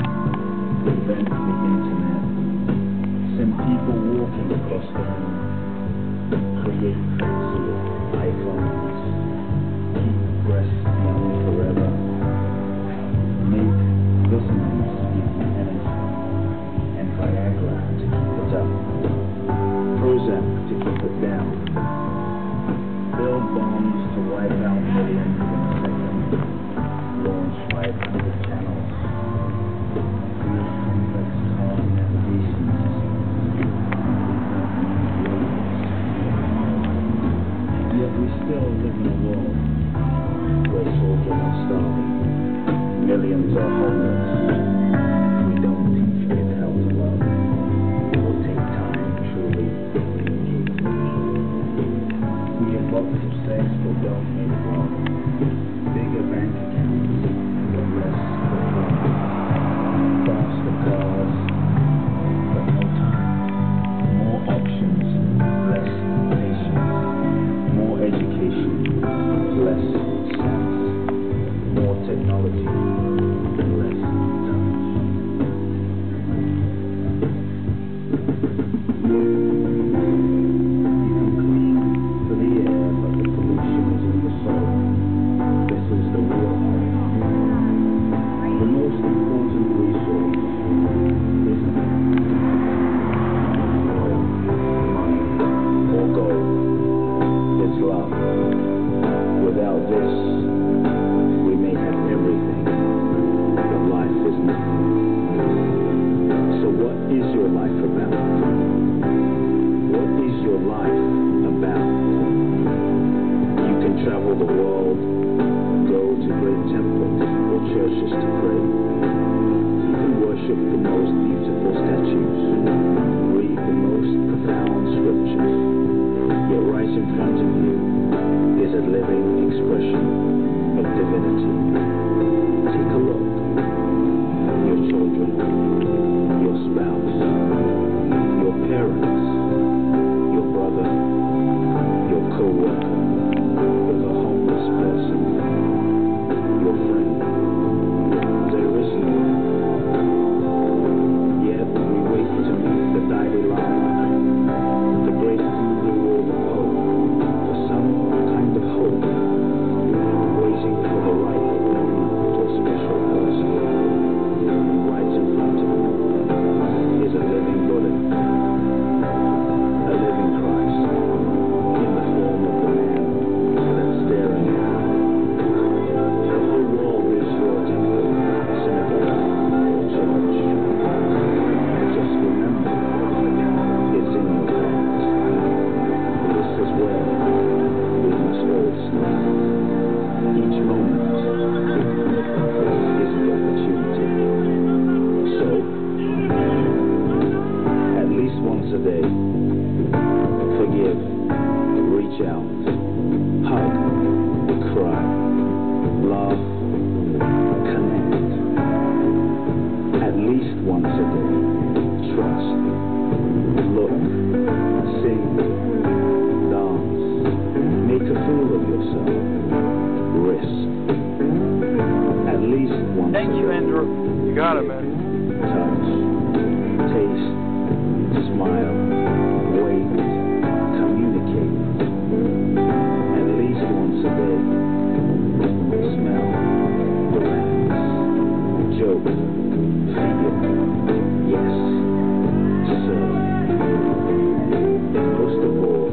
event the internet, send people walking across the room, create fancy iPhones, keep breasts down forever. We still live in a world where children are starving, millions are homeless. This, we may have everything, but life is nothing. So what is your life about? What is your life about? You can travel the world, go to great temples or churches to pray. You can worship the most beautiful statues, read the most profound scriptures. Yet right in front of you once a day, forgive, reach out, hug, cry, laugh, connect. At least once a day, trust, look, sing, dance, make a fool of yourself, risk. At least once Thank a you, day, Andrew. You got it, man. touch, taste, smile, wait, communicate. At least once a day. Smell, relax, joke, yes, of all,